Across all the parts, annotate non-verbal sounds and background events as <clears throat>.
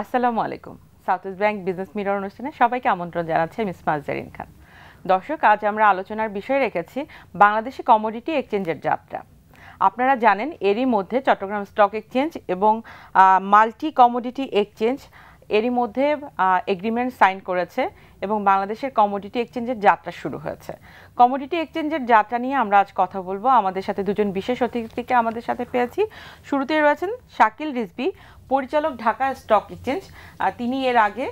আসসালামু আলাইকুম। South East bank business mirror অনুষ্ঠানে সবাইকে আমন্ত্রণ জানাচ্ছে মিস মাজদারিন খান। দর্শক, আজ আমরা আলোচনার বিষয় রেখেছি বাংলাদেশি কমোডিটি এক্সচেঞ্জের যাত্রা। আপনারা জানেন, এরই মধ্যে চট্টগ্রাম স্টক এক্সচেঞ্জ এবং মাল্টি কমোডিটি এক্সচেঞ্জ এরই মধ্যে এগ্রিমেন্ট সাইন করেছে এবং বাংলাদেশের কমোডিটি এক্সচেঞ্জের যাত্রা শুরু হয়েছে। কমোডিটি এক্সচেঞ্জের যাত্রা নিয়ে আমরা আজ কথা বলব। আমাদের সাথে দুজন বিশেষ অতিথিকে আমাদের সাথে পেয়েছি। শুরুতেই রয়েছেন শাকিল রিজবি পরিচালক ঢাকা স্টক এক্সচেঞ্জ তিনি এর আগে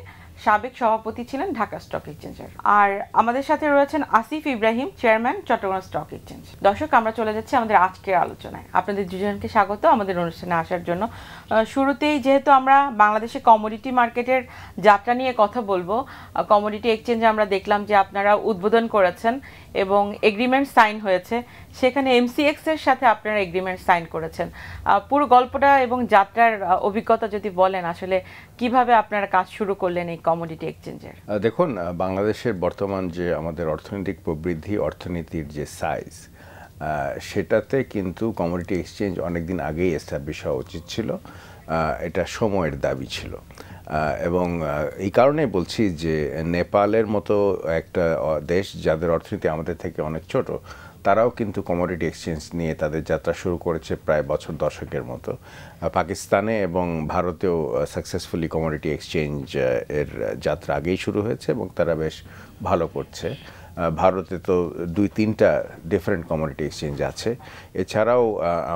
সাবেক সভাপতি ছিলেন ঢাকা স্টক এক্সচেঞ্জের। আর আমাদের সাথে রয়েছেন Asif Ibrahim, chairman, Chittagong stock exchange. দর্শক, আমরা চলে যাচ্ছি আমাদের আজকের আলোচনায়। আপনাদের দুজনকে স্বাগত আমাদের অনুষ্ঠানে আসার জন্য। শুরুতেই যেহেতু আমরা বাংলাদেশে কমোডিটি মার্কেটের যাত্রা নিয়ে কথা বলব কমোডিটি এক্সচেঞ্জে আমরা দেখলাম যে আপনারা উদ্বোধন করেছেন এবং এগ্রিমেন্ট সাইন হয়েছে। সেখানে এমসিএক্স এর সাথে আপনারা এগ্রিমেন্ট সাইন করেছেন। পুরো গল্পটা এবং যাত্রার অভিজ্ঞতা যদি বলেন, আসলে কীভাবে আপনারা কাজ শুরু করলেন এই কমোডিটি এক্সচেঞ্জের দেখুন বাংলাদেশের বর্তমান যে আমাদের অর্থনৈতিক প্রবৃদ্ধি, অর্থনীতির যে সাইজ সেটাতে কিন্তু কমোডিটি এক্সচেঞ্জ অনেকদিন আগেই এস্টাবলিশ হওয়া উচিত ছিল। এটা সময়ের দাবি ছিল। এবং এই কারণে বলছি যে নেপালের মতো একটা দেশ যাদের অর্থনীতি আমাদের থেকে অনেক ছোট, তারাও কিন্তু কমোডিটি এক্সচেঞ্জ নিয়ে তাদের যাত্রা শুরু করেছে প্রায় বছর দশকের মতো। পাকিস্তানে এবং ভারতেও সাকসেসফুলি কমোডিটি এক্সচেঞ্জ এর যাত্রা আগেই শুরু হয়েছে এবং তারা বেশ ভালো করছে। ভারতে তো দুই তিনটা ডিফারেন্ট কমোডিটি এক্সচেঞ্জ আছে। এছাড়াও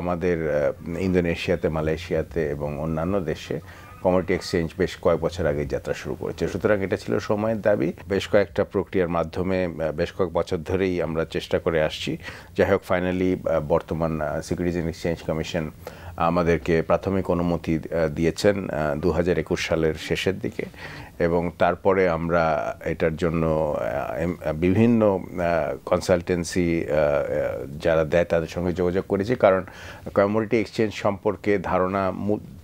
আমাদের ইন্দোনেশিয়াতে, মালয়েশিয়াতে এবং অন্যান্য দেশে কমোডিটি এক্সচেঞ্জ বেশ কয়েক বছর আগে যাত্রা শুরু করেছে। সুতরাং এটা ছিল সময়ের দাবি। বেশ কয়েকটা প্রক্রিয়ার মাধ্যমে বেশ কয়েক বছর ধরেই আমরা চেষ্টা করে আসছি। যাই হোক ফাইনালি বর্তমান সিকিউরিটিজ এক্সচেঞ্জ কমিশন আমাদেরকে প্রাথমিক অনুমতি দিয়েছেন দু হাজার একুশ সালের শেষের দিকে। এবং তারপরে আমরা এটার জন্য বিভিন্ন কনসালটেন্সি যারা দেয় তাদের সঙ্গে যোগাযোগ করেছি। কারণ কমিউনিটি এক্সচেঞ্জ সম্পর্কে ধারণা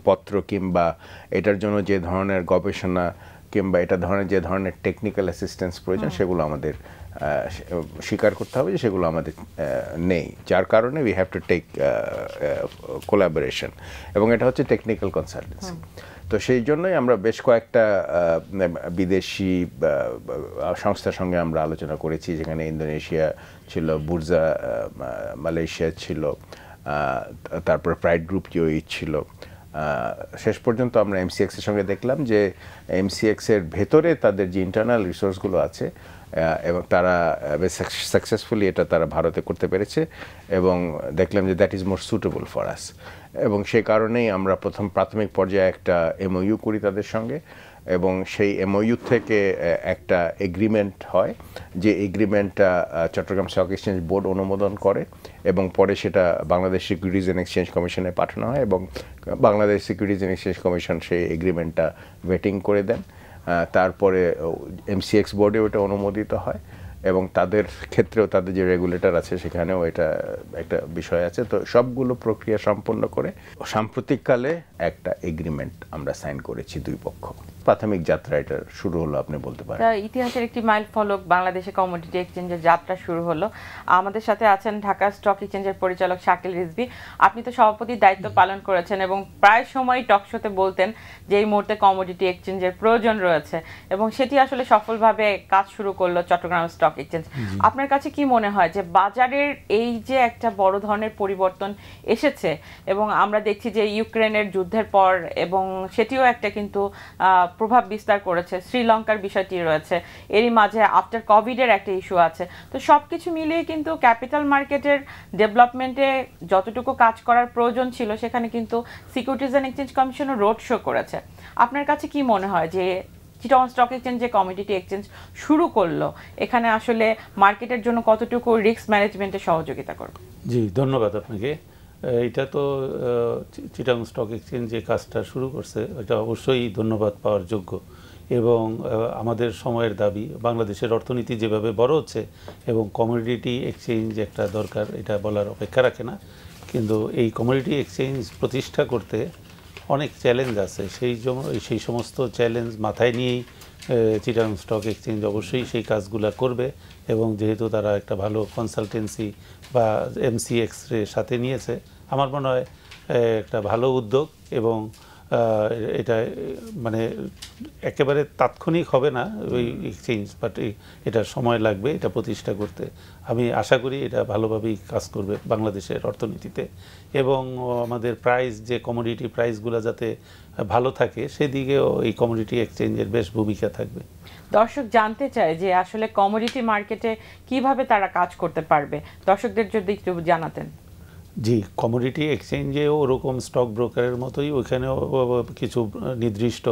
পত্র কিংবা এটার জন্য যে ধরনের গবেষণা কিংবা এটা ধরনের যে ধরনের টেকনিক্যাল অ্যাসিস্ট্যান্স প্রয়োজন সেগুলো আমাদের স্বীকার করতে হবে যে সেগুলো আমাদের নেই। যার কারণে we have to take collaboration এবং এটা হচ্ছে টেকনিক্যাল কনসালটেন্সি তো সেই জন্যই আমরা বেশ কয়েকটা বিদেশি সংস্থার সঙ্গে আমরা আলোচনা করেছি। যেখানে ইন্দোনেশিয়া ছিল বুর্জা মালয়েশিয়া ছিল তারপর প্রাইড গ্রুপ ইউই ছিল। শেষ পর্যন্ত আমরা এমসিএক্সের সঙ্গে দেখলাম যে এমসিএক্সের ভেতরে তাদের যে ইন্টারনাল রিসোর্সগুলো আছে এবং তারা সাকসেসফুলি এটা তারা ভারতে করতে পেরেছে এবং দেখলাম যে that is more suitable for us এবং সে কারণেই আমরা প্রথম প্রাথমিক পর্যায়ে একটা এমওইউ করি তাদের সঙ্গে এবং সেই এমওইউ থেকে একটা এগ্রিমেন্ট হয় যে এগ্রিমেন্টটা চট্টগ্রাম স্টক এক্সচেঞ্জ বোর্ড অনুমোদন করে এবং পরে সেটা বাংলাদেশ সিকিউরিটিজ অ্যান্ড এক্সচেঞ্জ কমিশনে পাঠানো হয় এবং Bangladesh securities and exchange commission সেই এগ্রিমেন্টটা ওয়েটিং করে দেন। তারপরে এমসিএক্স বোর্ডে ওটা অনুমোদিত হয় এবং তাদের ক্ষেত্রেও তাদের যে রেগুলেটর আছে সেখানেও এটা একটা বিষয় আছে। তো সবগুলো প্রক্রিয়া সম্পন্ন করে সাম্প্রতিককালে একটা এগ্রিমেন্ট আমরা সাইন করেছি দুই পক্ষ। প্রাথমিক যাত্রা এটা শুরু হলো আপনি বলতে পারেন। ইতিহাসের একটি মাইল ফলক বাংলাদেশে কমোডিটি এক্সচেঞ্জের যাত্রা শুরু হলো। আমাদের সাথে আছেন ঢাকা স্টক এক্সচেঞ্জের পরিচালক শাকিল রিজবি আপনি তো সভাপতির দায়িত্ব পালন করেছেন এবং প্রায় সময় টকশোতে বলতেন যে এই মুহূর্তে কমোডিটি এক্সচেঞ্জের প্রয়োজন রয়েছে এবং সেটি আসলে সফলভাবে কাজ শুরু করল চট্টগ্রাম স্টক এক্সচেঞ্জ আপনার কাছে কি মনে হয় যে বাজারের এই যে একটা বড় ধরনের পরিবর্তন এসেছে এবং আমরা দেখছি যে ইউক্রেনের যুদ্ধের পর এবং সেটিও একটা কিন্তু প্রভাব বিস্তার করেছে, শ্রীলঙ্কার বিষয়টি রয়েছে। এরই মাঝে আফটার কোভিডের একটা ইস্যু আছে। তো সব কিছু মিলিয়ে কিন্তু ক্যাপিটাল মার্কেটের ডেভেলপমেন্টে যতটুকু কাজ করার প্রয়োজন ছিল, সেখানে কিন্তু সিকিউরিটিজ অ্যান্ড এক্সচেঞ্জ কমিশনও রোড শো করেছে। আপনার কাছে কি মনে হয় যে চিটন স্টক এক্সচেঞ্জ যে কমিডিটি এক্সচেঞ্জ শুরু করল? এখানে আসলে মার্কেটের জন্য কতটুকু রিস্ক ম্যানেজমেন্টে সহযোগিতা করবে? জি, ধন্যবাদ আপনাকে। এটা তো চিটাং স্টক এক্সচেঞ্জ যে কাজটা শুরু করছে এটা অবশ্যই ধন্যবাদ পাওয়ার যোগ্য। এবং আমাদের সময়ের দাবি, বাংলাদেশের অর্থনীতি যেভাবে বড় হচ্ছে এবং কমোডিটি এক্সচেঞ্জ একটা দরকার, এটা বলার অপেক্ষা রাখে না। কিন্তু এই কমোডিটি এক্সচেঞ্জ প্রতিষ্ঠা করতে অনেক চ্যালেঞ্জ আছে। সেই সেই সমস্ত চ্যালেঞ্জ মাথায় নিয়েই চিটাং স্টক এক্সচেঞ্জ অবশ্যই সেই কাজগুলো করবে। এবং যেহেতু তারা একটা ভালো কনসালটেন্সি বা এমসি এক্স সাথে নিয়েছে, আমার মনে হয় একটা ভালো উদ্যোগ এবং এটা মানে একেবারে তাৎক্ষণিক হবে না ওই এক্সচেঞ্জ বাট এটা সময় লাগবে এটা প্রতিষ্ঠা করতে। আমি আশা করি এটা ভালোভাবেই কাজ করবে বাংলাদেশের অর্থনীতিতে। এবং আমাদের প্রাইস যে কমোডিটি প্রাইসগুলো যাতে ভালো থাকে সেদিকেও এই কমোডিটি এক্সচেঞ্জের বেশ ভূমিকা থাকবে। দর্শক জানতে চায় যে আসলে কমোডিটি মার্কেটে কীভাবে তারা কাজ করতে পারবে? দর্শকদের যদি একটু জানাতেন। জি কমোডিটি এক্সচেঞ্জেও ওরকম স্টক ব্রোকারের মতোই ওইখানেও কিছু নির্দিষ্ট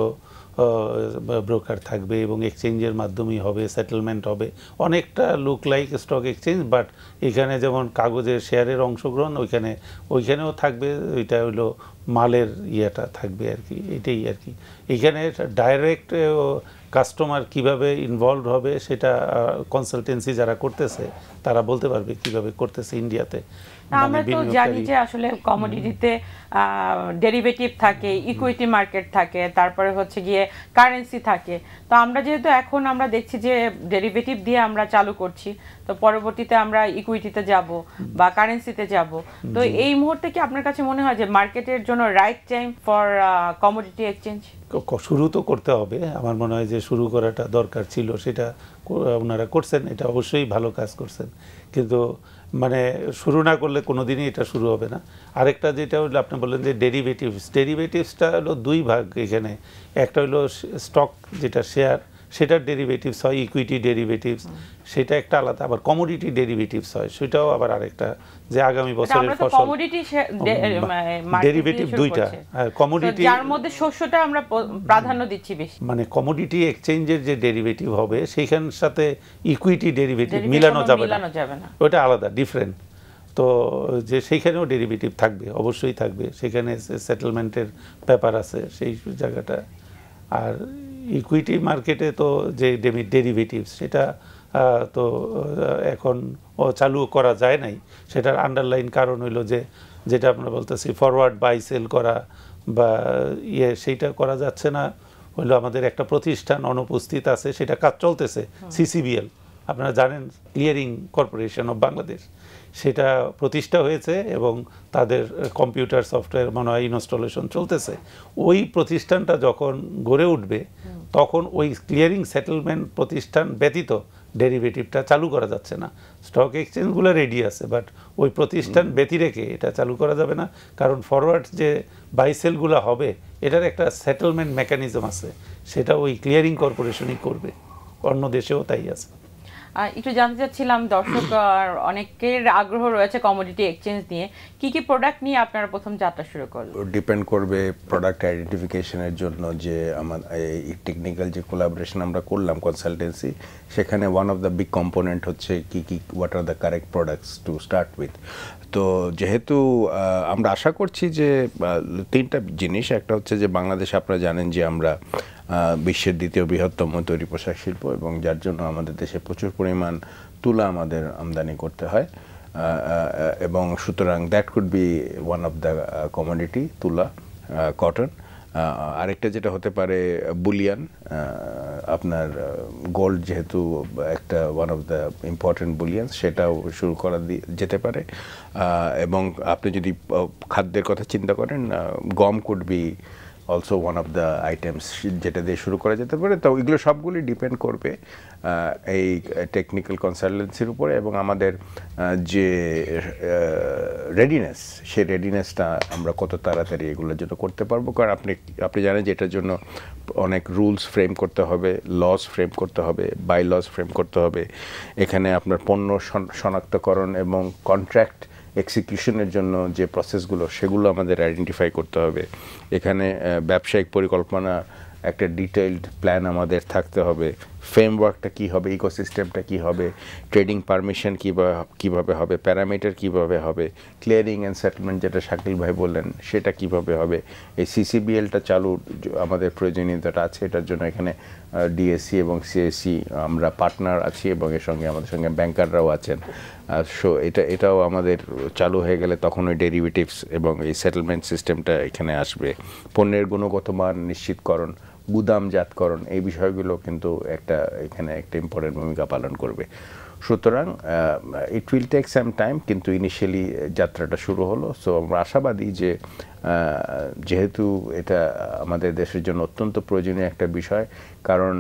ব্রোকার থাকবে এবং এক্সচেঞ্জের মাধ্যমেই হবে সেটেলমেন্ট হবে। অনেকটা look like stock exchange but এখানে যেমন কাগজের শেয়ারের অংশগ্রহণ, ওইখানে, ওইখানেও থাকবে, ওইটা হলো মালের ইয়েটা থাকবে আর কি, এটাই আর কি। এখানে ডাইরেক্ট কাস্টমার কীভাবে ইনভলভ হবে সেটা কনসালটেন্সি যারা করতেছে, তারা বলতে পারবে কীভাবে করতেছে ইন্ডিয়াতে আমরা তো জানি যে আসলে কমোডিটিতে ডেরিভেটিভ থাকে ইকুইটি মার্কেট থাকে তারপরে হচ্ছে গিয়ে কারেন্সি থাকে। তো আমরা যেহেতু এখন আমরা দেখছি যে ডেরিভেটিভ দিয়ে আমরা চালু করছি তো পরবর্তীতে আমরা ইকুইটিতে যাব বা কারেন্সিতে যাব। তো এই মুহূর্তে কি আপনার কাছে মনে হয় যে মার্কেটের জন্য right time for commodity exchange শুরু তো করতে হবে। আমার মনে হয় যে শুরু করাটা দরকার ছিল সেটা ওনারা করছেন এটা অবশ্যই ভালো কাজ করছেন। কিন্তু মানে শুরু না করলে কোনো দিনই এটা শুরু হবে না। আরেকটা যেটা হলো, আপনি বললেন যে ডেরিভেটিভস ডেরিভেটিভসটা হলো দুই ভাগ এখানে। একটা হলো স্টক যেটা শেয়ার সেটার ডেরিভেটিভস হয় ইকুইটি ডেরিভেটিভস সেটা একটা আলাদা আবার কমোডিটি ডেরিভেটিভস হয় সেটাও আবার আরেকটা যে আগামী বছরের ফসল। ডেরিভেটিভ দুইটা। কমোডিটি যার মধ্যে শস্যটা আমরা প্রাধান্য দিচ্ছি বেশি। মানে কমোডিটি এক্সচেঞ্জের যে ডেরিভেটিভ হবে সেইখানের সাথে ইকুইটি ডেরিভেটিভ Derivative মিলানো যাবে না। মিলানো যাবে না। ওটা আলাদা ডিফারেন্ট তো যে সেইখানেও ডেরিভেটিভ থাকবে অবশ্যই থাকবে। সেখানে সেটেলমেন্টের ব্যাপার আছে সেই জায়গাটা। আর ইকুইটি মার্কেটে তো যে ডেরিভেটিভ সেটা তো এখন ও চালু করা যায় নাই। সেটার আন্ডারলাইন কারণ হইল যে যেটা আমরা বলতেছি ফরওয়ার্ড বাই সেল করা বা ইয়ে সেইটা করা যাচ্ছে না। হইল আমাদের একটা প্রতিষ্ঠান অনুপস্থিত আছে সেটা কাজ চলতেছে সিসিবিএল আপনারা জানেন ক্লিয়ারিং কর্পোরেশন অফ বাংলাদেশ সেটা প্রতিষ্ঠা হয়েছে এবং তাদের কম্পিউটার সফটওয়্যার মনে হয় ইনস্টলেশন চলতেছে। ওই প্রতিষ্ঠানটা যখন গড়ে উঠবে তখন ওই ক্লিয়ারিং সেটেলমেন্ট প্রতিষ্ঠান ব্যতীত ডেরিভেটিভটা চালু করা যাচ্ছে না। স্টক এক্সচেঞ্জগুলো রেডি আছে বাট ওই প্রতিষ্ঠান ব্যতি রেখে এটা চালু করা যাবে না। কারণ ফরওয়ার্ড যে বাইসেলগুলো হবে এটার একটা সেটেলমেন্ট মেকানিজম আছে। সেটা ওই ক্লিয়ারিং কর্পোরেশনই করবে। অন্য দেশেও তাই আছে। একটু জানতে চাচ্ছিলাম, দর্শক অনেকের আগ্রহ রয়েছে কমোডিটি এক্সচেঞ্জ নিয়ে। কি কি প্রোডাক্ট নিয়ে আপনারা প্রথম যাত্রা শুরু করলেন? ডিপেন্ড করবে প্রোডাক্ট আইডেন্টিফিকেশনের জন্য যে আমার, এই টেকনিক্যাল যে কোলাবোরেশন আমরা করলাম কনসালটেন্সি সেখানে one of the big component হচ্ছে কি কি what are the correct products to start with তো যেহেতু আমরা আশা করছি যে তিনটা জিনিস, একটা হচ্ছে যে বাংলাদেশে আপনারা জানেন যে আমরা বিশ্বের দ্বিতীয় বৃহত্তম তৈরি পোশাক শিল্প এবং যার জন্য আমাদের দেশে প্রচুর পরিমাণ তুলা আমাদের আমদানি করতে হয়। এবং সুতরাং that could be one of the commodity তুলা কটন আরেকটা যেটা হতে পারে, বুলিয়ান আপনার গোল্ড যেহেতু একটা one of the important bullion সেটাও শুরু করা যেতে পারে। এবং আপনি যদি খাদ্যের কথা চিন্তা করেন গম could be also one of the items যেটা দিয়ে শুরু করা যেতে পারে। তো এগুলো সবগুলি ডিপেন্ড করবে এই টেকনিক্যাল কনসালটেন্সির উপরে এবং আমাদের যে রেডিনেস সেই রেডিনেসটা আমরা কত তাড়াতাড়ি এগুলোর জন্য করতে পারব। কারণ আপনি আপনি জানেন যে এটার জন্য অনেক রুলস ফ্রেম করতে হবে লস ফ্রেম করতে হবে বাই লস ফ্রেম করতে হবে। এখানে আপনার পণ্য শনাক্তকরণ এবং কন্ট্রাক্ট এক্সিকিউশনের জন্য যে প্রসেসগুলো সেগুলো আমাদের আইডেন্টিফাই করতে হবে। এখানে ব্যবসায়িক পরিকল্পনা, একটা ডিটেইলড প্ল্যান আমাদের থাকতে হবে। ফ্রেমওয়ার্কটা কী হবে ইকোসিস্টেমটা কী হবে ট্রেডিং পারমিশন কীভাবে কীভাবে হবে প্যারামিটার কীভাবে হবে ক্লিয়ারিং অ্যান্ড সেটেলমেন্ট যেটা শাকিল ভাই বললেন, সেটা কীভাবে হবে, এই সিসিবিএলটা চালু আমাদের প্রয়োজনীয়তাটা আছে, এটার জন্য এখানে ডিএসসি এবং সিএসসি আমরা পার্টনার আছি এবং এর সঙ্গে আমাদের সঙ্গে ব্যাংকাররাও আছেন। সো এটা, এটাও আমাদের চালু হয়ে গেলে তখন ওই ডেরিভেটিভস এবং এই সেটেলমেন্ট সিস্টেমটা এখানে আসবে। পণ্যের গুণগত মান নিশ্চিতকরণ গুদামজাতকরণ এই বিষয়গুলো কিন্তু একটা, এখানে একটা ইম্পর্টেন্ট ভূমিকা পালন করবে। সুতরাং it will take some time কিন্তু ইনিশিয়ালি যাত্রাটা শুরু হলো। সো আমরা আশাবাদী যে যেহেতু এটা আমাদের দেশের জন্য অত্যন্ত প্রয়োজনীয় একটা বিষয়, কারণ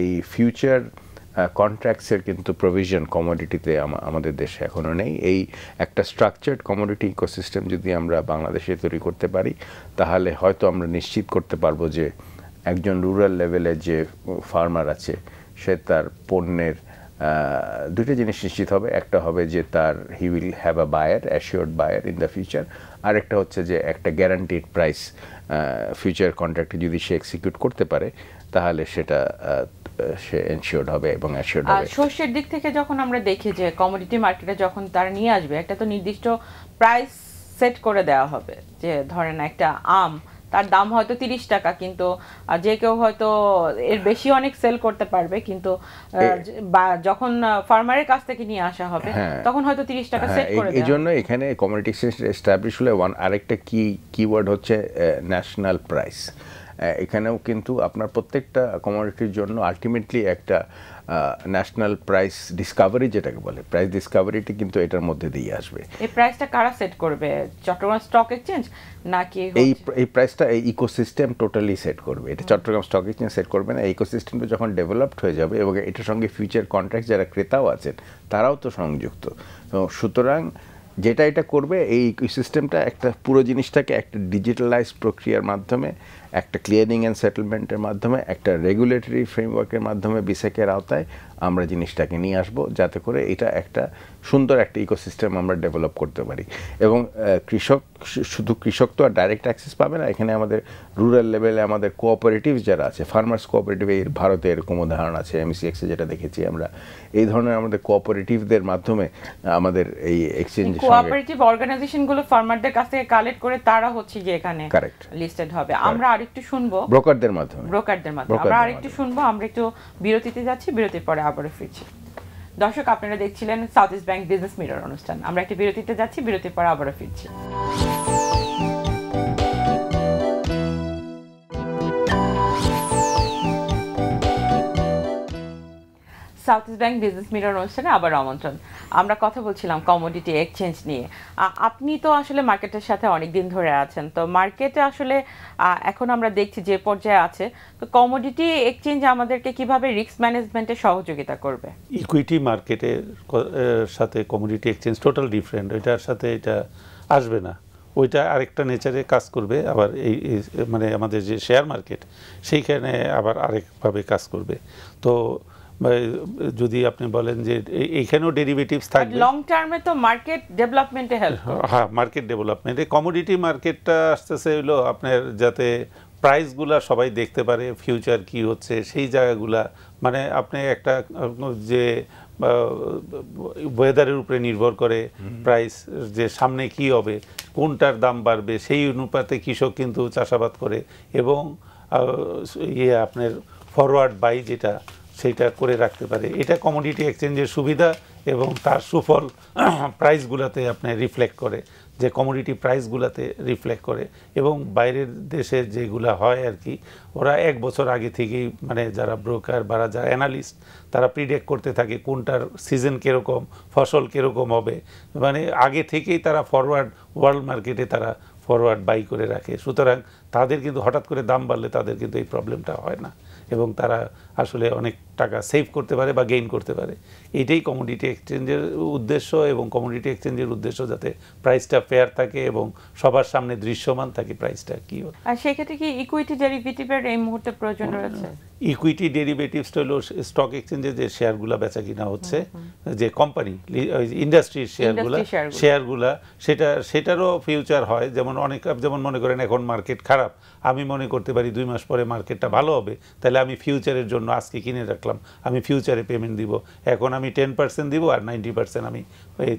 এই ফিউচার কন্ট্রাক্টসের কিন্তু প্রভিশন কমোডিটিতে আমাদের দেশে এখনও নেই। এই একটা স্ট্রাকচার্ড কমোডিটি ইকোসিস্টেম যদি আমরা বাংলাদেশে তৈরি করতে পারি, তাহলে হয়তো আমরা নিশ্চিত করতে পারব যে একজন রুরাল লেভেলে যে ফার্মার আছে সে তার পণ্যের দুটো জিনিস নিশ্চিত হবে। একটা হবে যে তার he will have a buyer assured buyer in the future আরেকটা হচ্ছে যে একটা গ্যারান্টিড প্রাইস ফিউচার কন্ট্রাক্টে যদি সে এক্সিকিউট করতে পারে তাহলে সেটা সে এনশিওর্ড হবে এবং অ্যাসিওর্ড হবে। শস্যের দিক থেকে যখন আমরা দেখি যে কমোডিটি মার্কেটে যখন তারা নিয়ে আসবে একটা তো নির্দিষ্ট প্রাইস সেট করে দেওয়া হবে। যে ধরেন একটা আম তার দাম হয়তো তিরিশ টাকা কিন্তু যে কেউ হয়তো এর বেশি অনেক সেল করতে পারবে কিন্তু যখন ফার্মারের কাছ থেকে নিয়ে আসা হবে হ্যাঁ। তখন হয়তো তিরিশ টাকা সেল সেট করে এই- এই জন্য এখানে কমিউনিটি এক্সচেঞ্জ এস্টাবলিশ হলে ওয়ান আরেকটা কি কিওয়ার্ড হচ্ছে ন্যাশনাল প্রাইস এখানেও কিন্তু আপনার প্রত্যেকটা কমোডিটির জন্য আলটিমেটলি একটা ন্যাশনাল প্রাইস ডিসকাভারি যেটাকে বলে প্রাইস ডিসকাভারিটি কিন্তু এটার মধ্যে দিয়ে আসবে। এই প্রাইসটা কারা সেট করবে? চট্টগ্রাম স্টক এক্সচেঞ্জ নাকি এই এই প্রাইসটা এই ইকোসিস্টেম টোটালি সেট করবে। এটা চট্টগ্রাম স্টক এক্সচেঞ্জ সেট করবে না। ইকোসিস্টেমটা যখন ডেভেলপড হয়ে যাবে এবং এটার সঙ্গে ফিউচার কন্ট্রাক্ট যারা ক্রেতাও আছেন তারাও তো সংযুক্ত। তো সুতরাং যেটা এটা করবে, এই সিস্টেমটা একটা পুরো জিনিসটাকে একটা ডিজিটালাইজ প্রক্রিয়ার মাধ্যমে, একটা ক্লিয়ারিং অ্যান্ড সেটেলমেন্টের মাধ্যমে, একটা রেগুলেটরি ফ্রেমওয়ার্কের মাধ্যমে বিসেকের আওতায় আমরা জিনিসটাকে নিয়ে আসব যাতে করে এটা একটা সুন্দর একটা ইকোসিস্টেম আমরা ডেভেলপ করতে পারি। এবং কৃষক শুধু কৃষক তো আর ডাইরেক্ট অ্যাক্সেস পাবে না এখানে আমাদের রুরাল লেভেলে আমাদের কোঅপারেটিভ যারা আছে ফার্মার্স কোঅপারেটিভ এই ভারতে এরকম উদাহরণ আছে এমসিএক্সে যেটা দেখেছি আমরা এই ধরনের আমাদের কোঅপারেটিভদের মাধ্যমে আমাদের এই এক্সচেঞ্জের সঙ্গে কোঅপারেটিভ অর্গানাইজেশনগুলো ফার্মারদের কাছ থেকে কালেক্ট করে তারা হচ্ছে যে এখানে কারেক্ট লিস্টেড হবে। আমরা আরেকটু শুনব। ব্রোকারদের মাধ্যমে। ব্রোকারদের মাধ্যমে। আমরা আরেকটু শুনব আমরা একটু বিরতিতে যাচ্ছি বিরতির পরে আবারও ফিরছি। দর্শক, আপনারা দেখছিলেন South East bank business mirror অনুষ্ঠান। আমরা একটি বিরতিতে যাচ্ছি, বিরতির পর আবারও ফিরছি। South East bank business mirror অনুষ্ঠানে আবার আমন্ত্রণ। আমরা কথা বলছিলাম কমোডিটি এক্সচেঞ্জ নিয়ে। আপনি তো আসলে মার্কেটের সাথে অনেক দিন ধরে আছেন, তো মার্কেটে আসলে এখন আমরা দেখছি যে পর্যায়ে আছে, তো কমোডিটি এক্সচেঞ্জ আমাদেরকে কীভাবে রিস্ক ম্যানেজমেন্টে সহযোগিতা করবে? ইকুইটি মার্কেটের সাথে কমোডিটি এক্সচেঞ্জ টোটাল ডিফারেন্ট ওইটার সাথে এটা আসবে না। ওইটা আরেকটা নেচারে কাজ করবে, আবার এই মানে আমাদের যে শেয়ার মার্কেট সেইখানে আবার আরেকভাবে কাজ করবে। তো যদি আপনি বলেন যে এই- এইখানেও ডেরিভেটিভস থাকবে। লং টার্মে তো মার্কেট ডেভেলপমেন্টে হেল্প হ্যাঁ মার্কেট ডেভেলপমেন্টে কমোডিটি মার্কেটটা আসতেছে হলো আপনার যাতে প্রাইসগুলা সবাই দেখতে পারে ফিউচার কি হচ্ছে সেই জায়গাগুলা। মানে আপনি একটা যে ওয়েদারের উপরে নির্ভর করে প্রাইস যে সামনে কি হবে কোনটার দাম বাড়বে সেই অনুপাতে কৃষক কিন্তু চাষাবাদ করে। এবং ইয়ে আপনার ফরওয়ার্ড বাই যেটা সেটা করে রাখতে পারে। এটা কমোডিটি এক্সচেঞ্জের সুবিধা এবং তার সুফল <clears throat> প্রাইসগুলোতে আপনি রিফ্লেক্ট করে, যে কমোডিটি প্রাইসগুলোতে রিফ্লেক্ট করে এবং বাইরের দেশে যেগুলা হয় আর কি ওরা এক বছর আগে থেকেই মানে যারা ব্রোকার বা যারা অ্যানালিস্ট তারা প্রিডিক্ট করতে থাকে কোনটার সিজন কীরকম, ফসল কীরকম হবে। মানে আগে থেকেই তারা ফরওয়ার্ড ওয়ার্ল্ড মার্কেটে তারা ফরওয়ার্ড বাই করে রাখে। সুতরাং তাদের কিন্তু হঠাৎ করে দাম বাড়লে তাদের কিন্তু এই প্রবলেমটা হয় না এবং তারা আসলে অনেক টাকা সেভ করতে পারে বা গেইন করতে পারে। এটাই কমোডিটি এক্সচেঞ্জের উদ্দেশ্য এবং কমোডিটি এক্সচেঞ্জের উদ্দেশ্য যাতে প্রাইসটা ফেয়ার থাকে এবং সবার সামনে দৃশ্যমান থাকে প্রাইসটা কী আর সেক্ষেত্রে কি ইকুইটি ডেরিভেটিভের এই মুহূর্তে প্রয়োজন রয়েছে? ইকুইটি ডেরিভেটিভসটা হলো স্টক এক্সচেঞ্জে যে শেয়ারগুলো বেচা কিনা হচ্ছে যে কোম্পানি ইন্ডাস্ট্রির শেয়ারগুলো। শেয়ারগুলা সেটা সেটারও ফিউচার হয়। যেমন অনেক যেমন মনে করেন এখন মার্কেট খারাপ আমি মনে করতে পারি দুই মাস পরে মার্কেটটা ভালো হবে তাহলে আমি ফিউচারের জন্য আজকে কিনে রাখলাম। আমি ফিউচারে পেমেন্ট দিব। এখন আমি টেন পার্সেন্ট দিব আর নাইনটি পার্সেন্ট আমি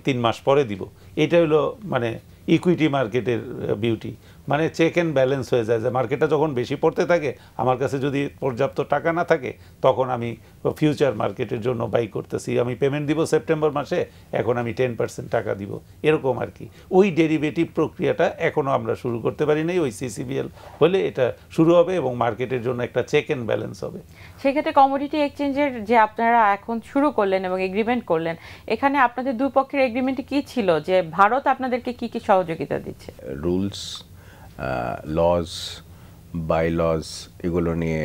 তিন মাস পরে দিব। এটা হলো মানে ইকুইটি মার্কেটের বিউটি মানে চেক অ্যান্ড ব্যালেন্স হয়ে যায় যে মার্কেটটা যখন বেশি পড়তে থাকে আমার কাছে যদি পর্যাপ্ত টাকা না থাকে তখন আমি ফিউচার মার্কেটের জন্য বাই করতেছি। আমি পেমেন্ট দিব সেপ্টেম্বর মাসে এখন আমি টেন পার্সেন্ট টাকা দিব। এরকম আর কি। ওই ডেরিভেটিভ প্রক্রিয়াটা এখনও আমরা শুরু করতে পারি নাই ওই সিসিবিএল হলে এটা শুরু হবে এবং মার্কেটের জন্য একটা চেক অ্যান্ড ব্যালেন্স হবে। সেক্ষেত্রে কমোডিটি এক্সচেঞ্জের যে আপনারা এখন শুরু করলেন এবং এগ্রিমেন্ট করলেন এখানে আপনাদের দুই পক্ষের এগ্রিমেন্টে কি ছিল? যে ভারত আপনাদেরকে কি কি সহযোগিতা দিচ্ছে? রুলস লজ বাই লজ এগুলো নিয়ে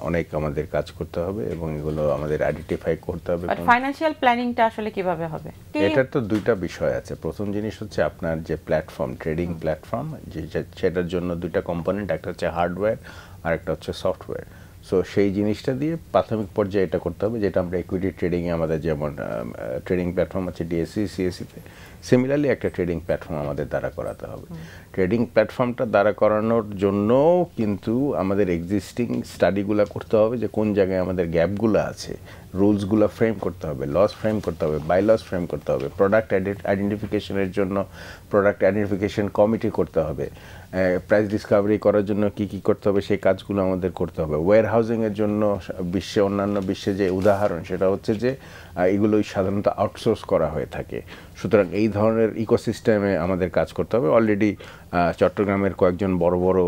অনেক আমাদের কাজ করতে হবে এবং এগুলো আমাদের আইডেন্টিফাই করতে হবে। কোন- ফাইন্যান্সিয়াল প্ল্যানিংটা আসলে কীভাবে হবে? এটার তো দুইটা বিষয় আছে। প্রথম জিনিস হচ্ছে আপনার যে প্ল্যাটফর্ম ট্রেডিং প্ল্যাটফর্ম যে যে- সেটার জন্য দুইটা কম্পোনেন্ট একটা হচ্ছে হার্ডওয়্যার আর একটা হচ্ছে সফটওয়্যার সো সেই জিনিসটা দিয়ে প্রাথমিক পর্যায়ে এটা করতে হবে যেটা আমরা ইকুইটি ট্রেডিংয়ে আমাদের যেমন ট্রেডিং প্ল্যাটফর্ম আছে ডিএসসি সিএসসিতে সিমিলারলি একটা ট্রেডিং প্ল্যাটফর্ম আমাদের দ্বারা করাতে হবে। ট্রেডিং প্ল্যাটফর্মটা দ্বারা করানোর জন্য কিন্তু আমাদের এক্সিস্টিং স্টাডিগুলো করতে হবে যে কোন জায়গায় আমাদের গ্যাপগুলো আছে। রুলসগুলো ফ্রেম করতে হবে লস ফ্রেম করতে হবে বাই লস ফ্রেম করতে হবে প্রোডাক্ট আইডেন্টিফিকেশনের জন্য প্রোডাক্ট আইডেন্টিফিকেশন কমিটি করতে হবে। প্রাইস ডিসকাভারি করার জন্য কি কি করতে হবে সেই কাজগুলো আমাদের করতে হবে। ওয়্যার হাউজিংয়ের জন্য বিশ্বে, অন্যান্য বিশ্বে যে উদাহরণ সেটা হচ্ছে যে এগুলোই সাধারণত আউটসোর্স করা হয়ে থাকে। সুতরাং এই ধরনের ইকোসিস্টেমে আমাদের কাজ করতে হবে। অলরেডি চট্টগ্রামের কয়েকজন বড় বড়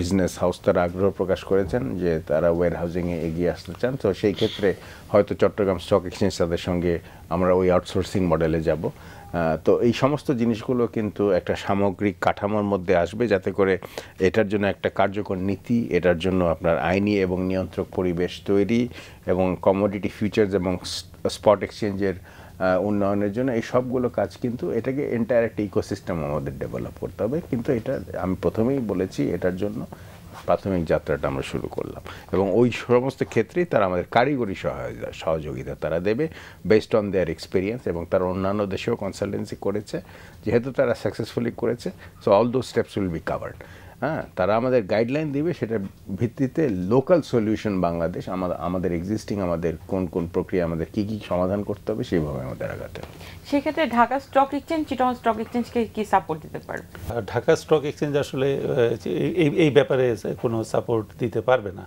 বিজনেস হাউস তারা আগ্রহ প্রকাশ করেছেন যে তারা ওয়ার হাউজিংয়ে এগিয়ে আসতে চান। তো সেই ক্ষেত্রে হয়তো চট্টগ্রাম স্টক এক্সচেঞ্জ তাদের সঙ্গে আমরা ওই আউটসোর্সিং মডেলে যাব। তো এই সমস্ত জিনিসগুলো কিন্তু একটা সামগ্রিক কাঠামোর মধ্যে আসবে যাতে করে এটার জন্য একটা কার্যকর নীতি, এটার জন্য আপনার আইনি এবং নিয়ন্ত্রক পরিবেশ তৈরি এবং কমোডিটি ফিউচার্স এবং স্পট এক্সচেঞ্জের উন্নয়নের জন্য এই সবগুলো কাজ কিন্তু এটাকে এন্টায়ার একটা ইকোসিস্টেম আমাদের ডেভেলপ করতে হবে। কিন্তু এটা আমি প্রথমেই বলেছি এটার জন্য প্রাথমিক যাত্রাটা আমরা শুরু করলাম। এবং ওই সমস্ত ক্ষেত্রেই তারা আমাদের কারিগরি সহায়তা, সহযোগিতা তারা দেবে বেসড অন দেয়ার এক্সপিরিয়েন্স এবং তারা অন্যান্য দেশেও কনসালটেন্সি করেছে, যেহেতু তারা সাকসেসফুলি করেছে so all though steps will be covered হ্যাঁ তারা আমাদের গাইডলাইন দিবে সেটার ভিত্তিতে লোকাল সলিউশন বাংলাদেশ আমাদের আমাদের এক্সিস্টিং আমাদের কোন কোন প্রক্রিয়া আমাদের কি কি সমাধান করতে হবে সেইভাবে আমাদের আগাতে হবে। সেক্ষেত্রে Dhaka stock exchange Chittagong stock এক্সচেঞ্জকে কি সাপোর্ট দিতে পারবে? আর ঢাকা স্টক এক্সচেঞ্জ আসলে এই এই ব্যাপারে কোনো সাপোর্ট দিতে পারবে না।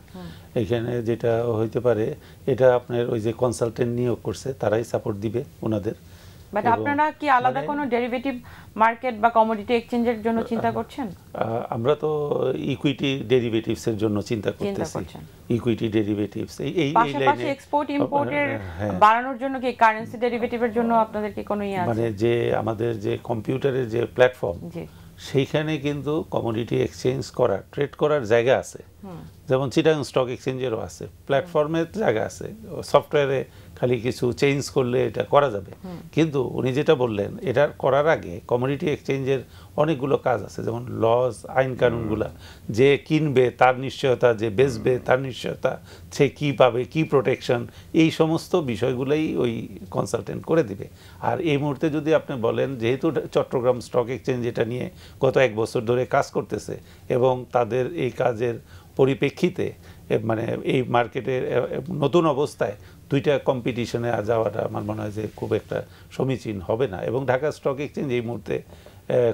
এখানে যেটা হইতে পারে এটা আপনার ওই যে কনসালটেন্ট নিয়োগ করছে তারাই সাপোর্ট দিবে ওনাদের। বাট আপনারা কি আলাদা মানে- কোনো ডেরিভেটিভ মার্কেট বা কমোডিটি এক্সচেঞ্জের জন্য চিন্তা করছেন? আমরা তো ইকুইটি ডেরিভেটিভস এর জন্য চিন্তা করতেছি। ইকুইটি ডেরিভেটিভস এই এই পাশাপাশি এক্সপোর্ট ইম্পোর্টের হ্যাঁ। বাড়ানোর জন্য কি কারেন্সি ডেরিভেটিভের জন্য আপনাদের কি কোনো ইয়ে মানে যে আমাদের যে কম্পিউটারের যে প্ল্যাটফর্ম জি। সেইখানে কিন্তু কমোডিটি এক্সচেঞ্জ করার ট্রেড করার জায়গা আছে। যেমন চিটাং স্টক এক্সচেঞ্জেরও আছে, প্ল্যাটফর্মের জায়গা আছে, সফটওয়্যারে খালি কিছু চেঞ্জ করলে এটা করা যাবে। কিন্তু উনি যেটা বললেন, এটা করার আগে কমোডিটি এক্সচেঞ্জের অনেকগুলো কাজ আছে, যেমন লস আইন কানুনগুলা। যে কিনবে তার নিশ্চয়তা, যে বেচবে তার নিশ্চয়তা, সে কি পাবে, কি প্রোটেকশন এই সমস্ত বিষয়গুলোই ওই কনসালটেন্ট করে দিবে। আর এই মুহূর্তে যদি আপনি বলেন, যেহেতু চট্টগ্রাম স্টক এক্সচেঞ্জ এটা নিয়ে গত এক বছর ধরে কাজ করতেছে এবং তাদের এই কাজের পরিপ্রেক্ষিতে মানে এই মার্কেটের নতুন অবস্থায় দুইটা কম্পিটিশনে যাওয়াটা আমার মনে হয় যে খুব একটা সমীচীন হবে না। এবং ঢাকা স্টক এক্সচেঞ্জ এই মুহূর্তে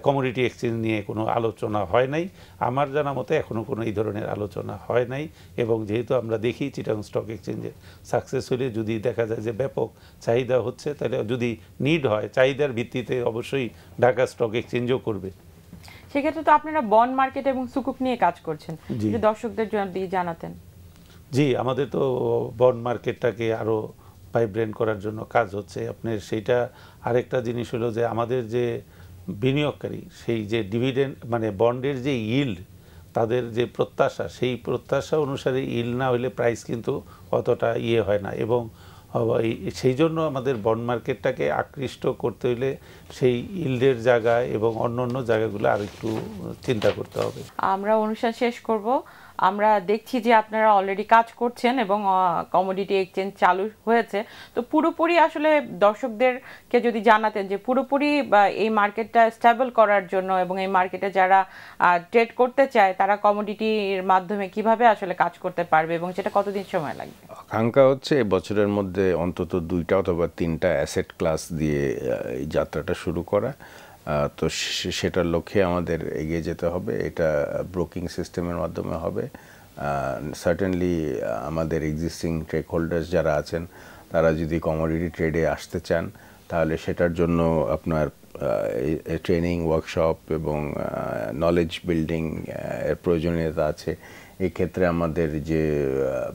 কমোডিটি এক্সচেঞ্জ নিয়ে কোনো আলোচনা হয় নাই। আমার জানা মতে এখনও কোনো এই ধরনের আলোচনা হয় নাই। এবং যেহেতু আমরা দেখি চিটাং স্টক এক্সচেঞ্জের সাকসেস হলে যদি দেখা যায় যে ব্যাপক চাহিদা হচ্ছে, তাহলে যদি নিড হয়, চাহিদার ভিত্তিতে অবশ্যই ঢাকা স্টক এক্সচেঞ্জও করবে। সেক্ষেত্রে তো আপনারা বন্ড মার্কেট এবং সুকুক নিয়ে কাজ করছেন। যদি দর্শকদের জন্য দিয়ে জানাতেন। জি আমাদের তো বন্ড মার্কেটটাকে আরও ভাইব্রেন্ট করার জন্য কাজ হচ্ছে। আপনার সেইটা আরেকটা জিনিস হলো যে আমাদের যে বিনিয়োগকারী সেই যে ডিভিডেন্ড মানে বন্ডের যে ইল্ড তাদের যে প্রত্যাশা সেই প্রত্যাশা অনুসারে ইল্ড না হলে প্রাইস কিন্তু অতটা ইয়ে হয় না। এবং সেই জন্য আমাদের বন্ড মার্কেটটাকে আকৃষ্ট করতে হলে সেই ইল্ডের জায়গা এবং অন্য অন্য জায়গাগুলো আর একটু চিন্তা করতে হবে। আমরা অনুষ্ঠান শেষ করব। আমরা দেখছি যে আপনারা অলরেডি কাজ করছেন এবং কমোডিটি এক্সচেঞ্জ চালু হয়েছে। তো পুরোপুরি আসলে দর্শকদেরকে যদি জানাতেন যে পুরোপুরি এই মার্কেটটা স্টেবল করার জন্য এবং এই মার্কেটে যারা ট্রেড করতে চায়, তারা কমোডিটির মাধ্যমে কীভাবে আসলে কাজ করতে পারবে এবং সেটা কতদিন সময় লাগবে? আকাঙ্ক্ষা হচ্ছে বছরের মধ্যে অন্তত দুইটা অথবা তিনটা অ্যাসেট ক্লাস দিয়ে এই যাত্রাটা শুরু করা। তো সেটার লক্ষ্যে আমাদের এগিয়ে যেতে হবে। এটা ব্রোকিং সিস্টেমের মাধ্যমে হবে। সার্টেনলি আমাদের এক্সিস্টিং স্টেক হোল্ডার্স যারা আছেন, তারা যদি কমোডিটি ট্রেডে আসতে চান, তাহলে সেটার জন্য আপনার ট্রেনিং ওয়ার্কশপ এবং নলেজ বিল্ডিং এর প্রয়োজনীয়তা আছে। এই ক্ষেত্রে আমাদের যে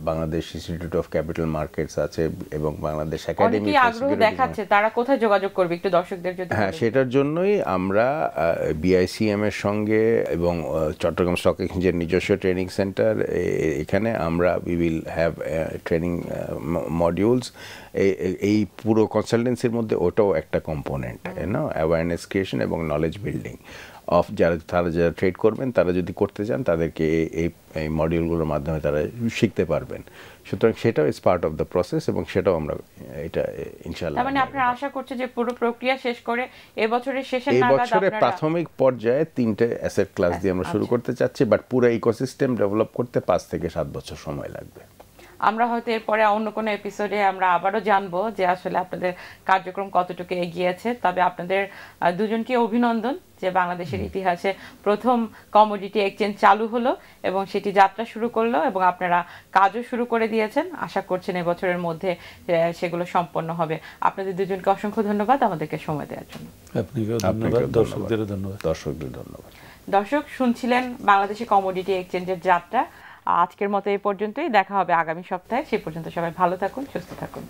Bangladesh institute of capital markets আছে এবং বাংলাদেশ একাডেমি আগ্রহ দেখাচ্ছে তারা কোথায় যোগাযোগ করবে একটু দর্শকদের যদি হ্যাঁ সেটার জন্যই আমরা বিআইসিএম এর সঙ্গে এবং চট্টগ্রাম স্টক এক্সচেঞ্জের নিজস্ব ট্রেনিং সেন্টার এখানে আমরা we will have training modules এই পুরো কনসালটেন্সির মধ্যে ওটাও একটা কম্পোনেন্ট না অ্যাওয়ারনেস ক্রিয়েশন এবং নলেজ বিল্ডিং অফ যারা তারা যারা ট্রেড করবেন তারা যদি করতে চান তাদেরকে এই- এই মডিউলগুলোর মাধ্যমে তারা শিখতে পারবেন। সুতরাং সেটাও is part of the process এবং সেটাও আমরা এটা ইনশাল্লাহ তার মানে আপনারা আশা করছে যে পুরো প্রক্রিয়া শেষ করে এবছরের এই নাগাদ আপনারা প্রাথমিক পর্যায়ে তিনটে অ্যাসেট ক্লাস দিয়ে আমরা শুরু করতে চাচ্ছি বাট পুরো ইকোসিস্টেম ডেভেলপ করতে পাঁচ থেকে সাত বছর সময় লাগবে। আমরা হয়তো এরপরে অন্য কোনো এপিসোডে আমরা আবারও জানব যে আসলে আপনাদের কার্যক্রম কতটুকু এগিয়েছে। তবে আপনাদের দুজনকে অভিনন্দন যে বাংলাদেশের ইতিহাসে প্রথম কমোডিটি এক্সচেঞ্জ চালু হলো এবং সেটি যাত্রা শুরু করল এবং আপনারা কাজও শুরু করে দিয়েছেন। আশা করছেন এবছরের মধ্যে আহ, সেগুলো সম্পন্ন হবে। আপনাদের দুজনকে অসংখ্য ধন্যবাদ আমাদেরকে সময় দেওয়ার জন্য। আপনাকেও ধন্যবাদ। দর্শকদেরও ধন্যবাদ। দর্শকদের ধন্যবাদ। দর্শক শুনছিলেন বাংলাদেশে কমোডিটি এক্সচেঞ্জের যাত্রা। আজকের মতো এই পর্যন্তই। দেখা হবে আগামী সপ্তাহে। সে পর্যন্ত সবাই ভালো থাকুন, সুস্থ থাকুন।